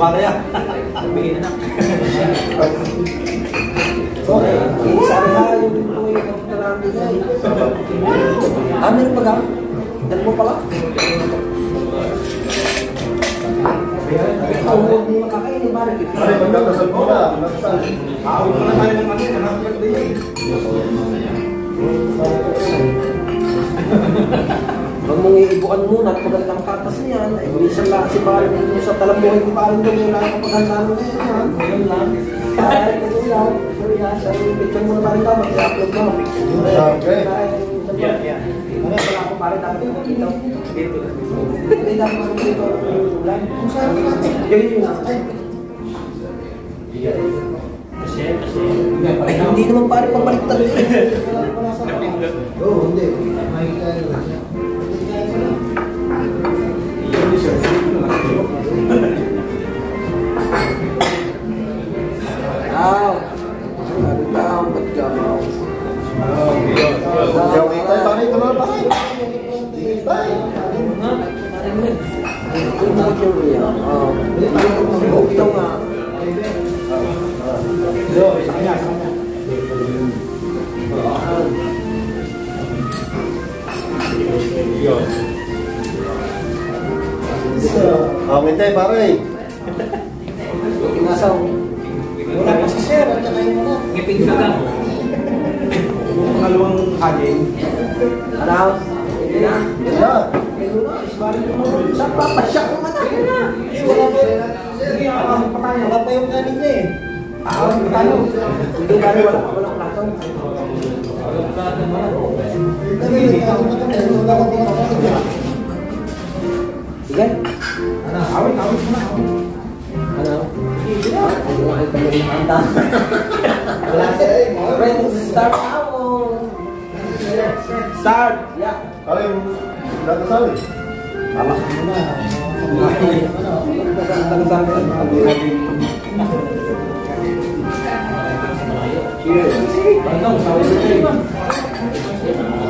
Anak, bigas mo. Ako na, kabala yan. Sabihin na. Okay, sabi na yung dito yung kapitalaran nila eh. Ano yung pag Dali mo pala? Ikaw, huwag mo makakainin, pare. Pare, magdadasal po na. Magdasal. Awit mo na tayo ng ano, anak ko din. Huwag mong iibuan muna at magandang katas niyan. Ay, minsan lang si Pare mo sa talabuhin ko Pare ko wala ka paghandaan mo ngayon. ha? Ngayon lang. Ay, ito lang. Ito yan. Sa picture mo na Pare ka, mag-upload mo. Okay. Yeah, yeah. Ano, wala ako Pare, dapat ito dito. Dito. Hindi dapat ako dito. Ulan. Yun yun. Ay, hindi naman Pare pabaliktad. Oo, hindi. Wow. Ah, mintay pare. Kinasaw. Wala pa si Sir, at saka yung ano. Ngipin ka lang. Pangalawang hagin. Ano? Hindi na. Pero na. Saan pa? Pasyak mo na. Eh, ah. Wala pa yung kanin niya eh. Ah, tayo. Hindi ka rin wala. Wala plato. Sige, ikaw mo kami. Wala pa yung kanin. Sige. Ano, awit, awit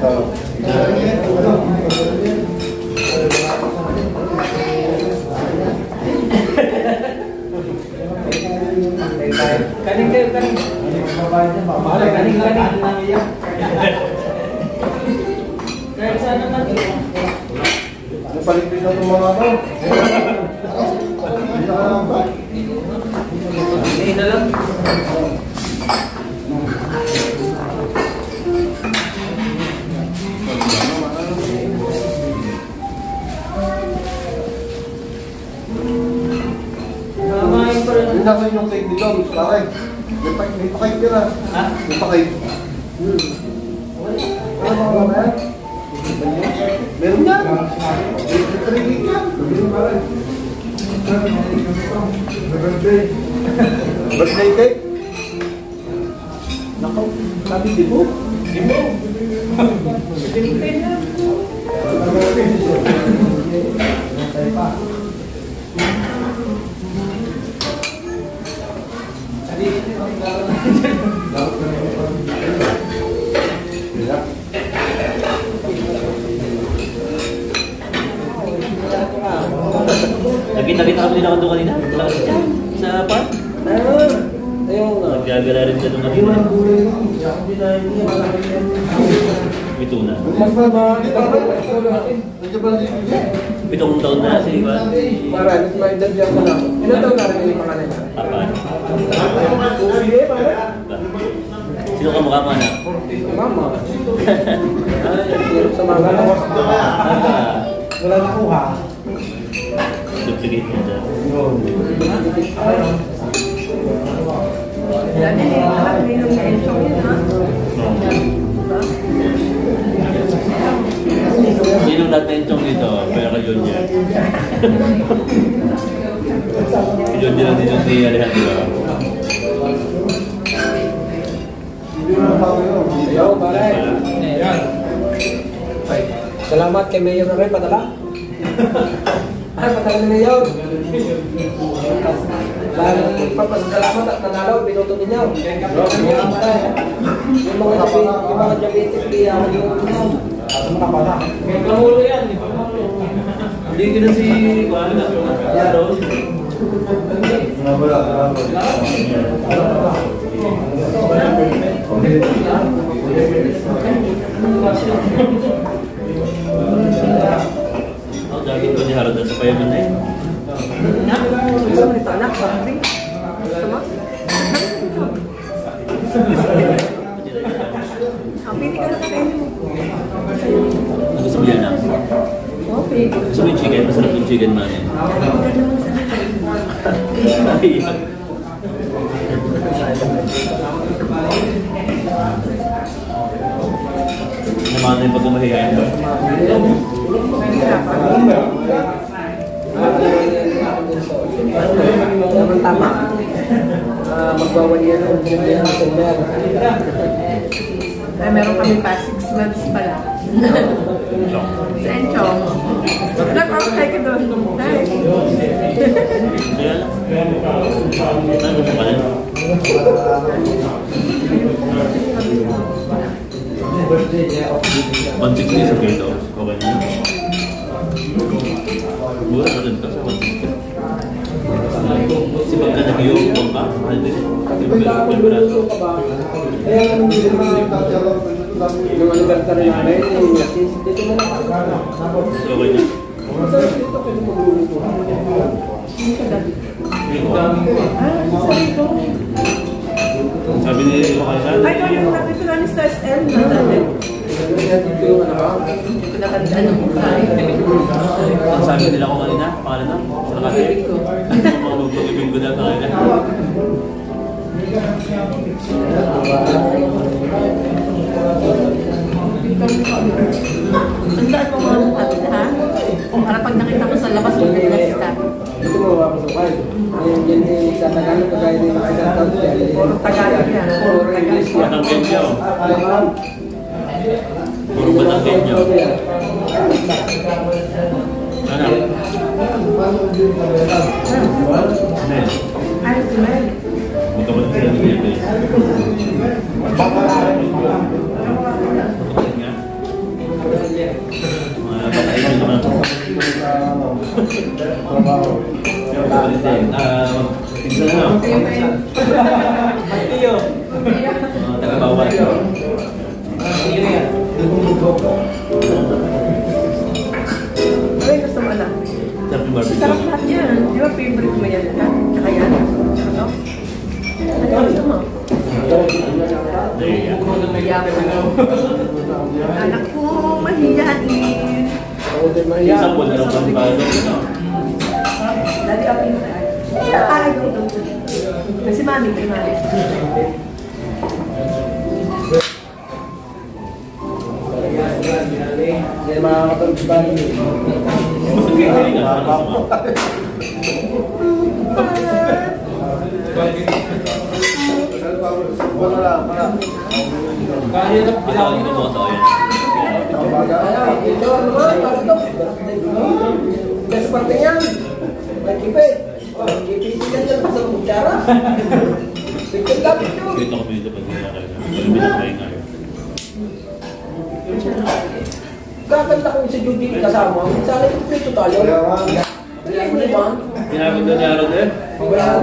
So you. lang rin yung cake nito, Luz Karen. May, pa, may pa-cake na. Ha? May pa-cake. Hmm. Ano mga mga yan? Meron yan. May training yan. Birthday. Birthday cake? Nako, sabi di mo? Di mo? Birthday na. Birthday pa. Nagkita-kita kami nila doon kanina? Sa. Ayun nga. Nagyagala rin siya doon kanina. Ito. Pitong taon na si Ivan. Para, mas may dadya ko lang. Ilan taon na rin yung mga nila? Papa. Hindi, pare. Sino ka mukha mo na? Mama. Ay, hirap sa mga galas. Wala na kuha. Duplicate mo dyan. Dati, alam mo yung enchong yun, ha? Diba? Sino dati yung chong dito? Pero kay Junior. Kay Junior lang din yung si Alejandro. Hindi na tao yun. Ayaw, pare. Ay, Salamat kay Mayor na rin, padala. Ay, padala ni Mayor. Dahil papasalamat at nanalo, binoto ninyo. Yung mga jabi, yung mga diabetes, kaya yung Asa mo na pala? Kamulo yan. Hindi ko na si... Wala. Yaro. Wala, wala, wala. Oh, daging ko ni Harold sa payaman na yun. Na? Gusto mo nito, anak? Sabi? Gusto mo? Ah, pili ka na kainin mo. Ang gusto bumili ng silver. Ay, meron kami pa, six months pala. Sa Enchong. Ka doon. Kaya lang. Ano gusto pa rin? One sixty sa. Okay na yun. Mura na one sixty. Kasi nag-iong ka, mahal din. Yung Pagka piraso. magluluto ka ba? Kaya nung hindi mga yung anniversary namin, yung yasis, dito na lang. So, okay na. Masarap dito kung magluluto. Sabi ni Iko kayo Ay, no, yung sa SM na yung ano ka. Hindi ko nakandaan ang mukha. Ang sabi nila ko kanina, pangalan na? Sa nakate? Thank you. Anak ko, mahihain. Ako din Yung mahiya. sampol na lang pang balo. Dati kami na. Ay, Kasi mami, kay mami. Yan mga katulad nga sama. Wala wala. Kaya na Basta ako mo to yan. Ay, ito ano ba? To? Hindi sa parte yan. May kipit. Oh, kipit yan dyan sa kutsara. Kipit kapit yun. Dito ko dito pag nila kayo. Pag binakay nga yun. Kakanta ko si Judy kasama. Sana yung prito tayo. Kaya nga. Hindi mo naman. Ginagawa na Aaron eh.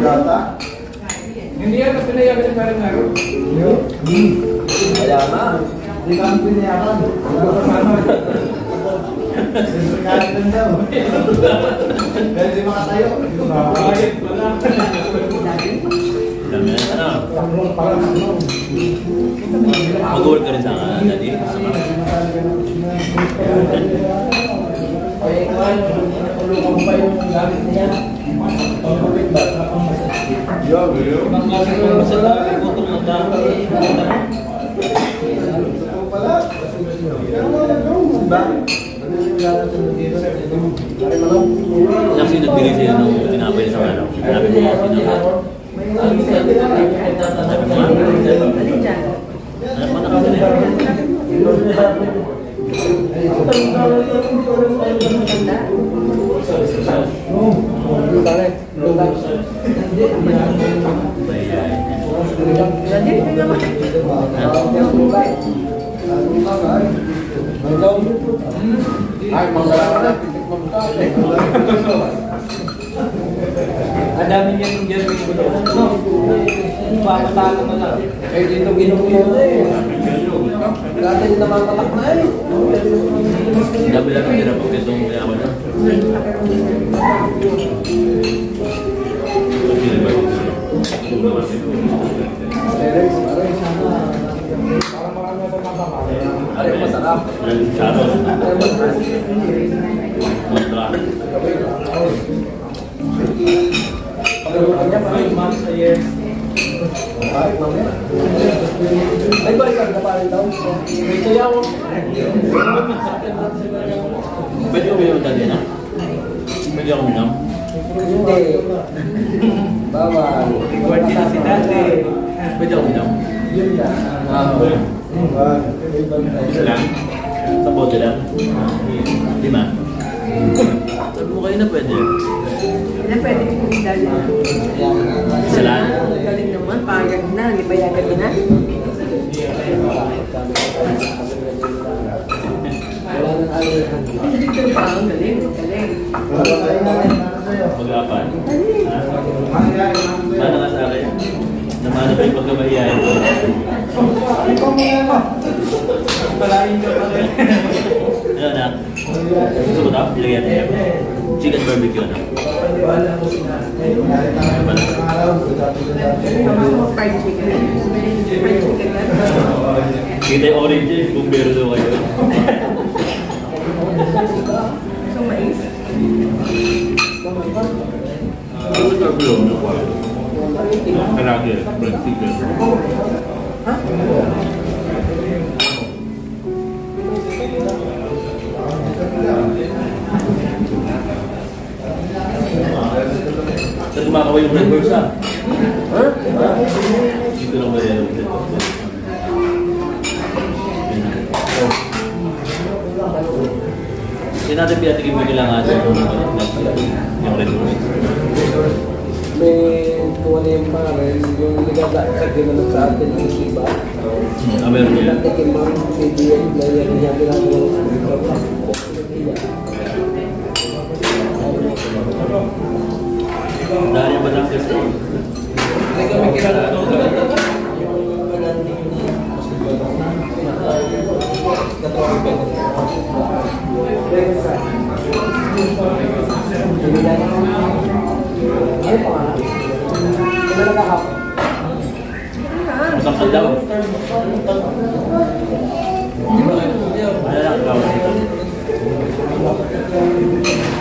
Gata. Hindi yan, pinayagan ng parang araw. Kaya na. Hindi ka ang pinayakan. Sinungaling lang daw. Dahil di makatayo. Bakit? Wala. Dami na ano. Tanggol pa lang. ano. Mag-work ka rin sa akin, Daddy. Kaya nga, natulungan mo pa yung gamit niya. Ibang klase ko yung masala. Gutom na dami. Ito pala. Pero wala daw. Ba? Sa. Alam sino nagbili sa'yo nung tinapay sa ano? Sabi mo, sino ka? Alin dyan? Ano. Ay, mga na. Ka. Ang dami niya yung dyan. No? Papatalo na lang. Eh, dito ginukuyo na eh. Dati din namamatak na eh. Dami lang ang tinapag itong yaman na. Pagkili ba? Ay, masarap. Sharon. Ay, masarap. Kontra. Pagkaluan niya, Five months a year. Ay, mamaya. Ay, balikan ka pa rin daw. May sayaw. Pwede ko yung dali na? Pwede ako minam? Hindi. Bawal. Reward din si dati. Pwede ako minam? Yun na. Ah, Isa lang? Sa bote lang? Lima? Sabi mo kayo na pwede. Wala pwede kong dali. Isa lang? Galing naman, pagod na. Ba mo na? Hindi ka pa. Ang galing. Galing. Mag-apan? Mana ka sa akin? Namana pa yung pagkamahiyain ko. Malaking ka pa rin. Ano na? Gusto ko na? Ilagyan natin. Chicken barbecue na. Wala mo sila. Naman mo fried chicken. Fried chicken na. Kita yung orange eh. Bumbero daw kayo. So, mais. Ano sa gulo? Kalagi. Bread chicken. Sa kumakaway yung red bursa. Ha? Dito lang ba yan? Hindi natin pinatikim mo kailangan natin yung red bursa. May kuha na yung pares, yung nagada sa ginanap sa atin ng iba. Ah, meron Yung yan. natikim mo, PDM, na yan niya ginagawa sa iba. Dahil yung batang test ko. Hindi kami kinalato. Ano pa nga? Ano nagkakapon? Masakal daw.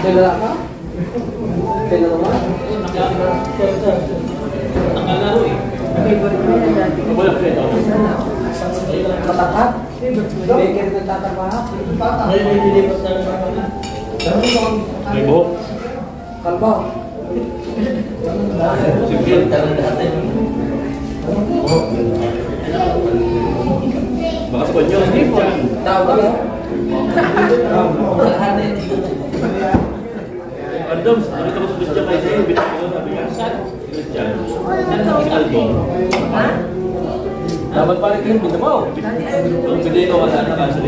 Kilala ka? Kilala mo? Nakalaro eh. Favorite mo yan dati. Wala ko ito. Matakat? Baker nagtatabaha? Ngayon may dilipat na naman. May buhok. Kalbo? Sige. Baka sa konyo. Hindi po. Tawag ka? Ardoms, ano ka ba sa Christian kayo sa'yo? Bilang ko sabi niya. Saan? Christian. Saan ka si Aldo? Ha? Dapat pa rin kayo, bita mo. Kung pili ko ka sana kasi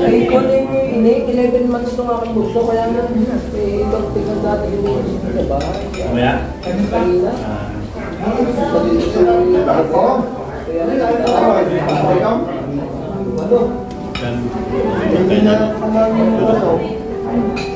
Ay, kung ano yung Hindi, 11 months nung aking gusto, kaya nga, eh, ito, tingnan dati yung mga bahay. Ah. Ano? Na Ano ano ng dala. Ito may bata. Kaya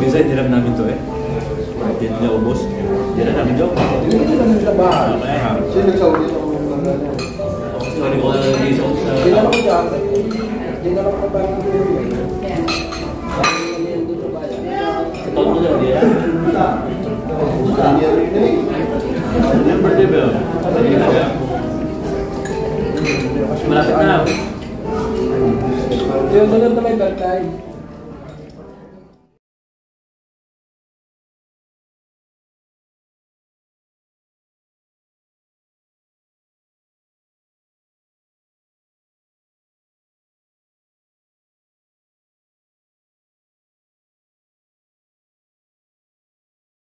Minsan hirap namin to eh. Hindi nila ubos. Hindi na namin joke. Hindi naman sa bahay. Kaya, Sino nagsauli ng mga sorry ko na nag sa... Dinala ko dyan. Dinala ko ba yung sa. Ito ko na, birthday ba Malapit na may birthday.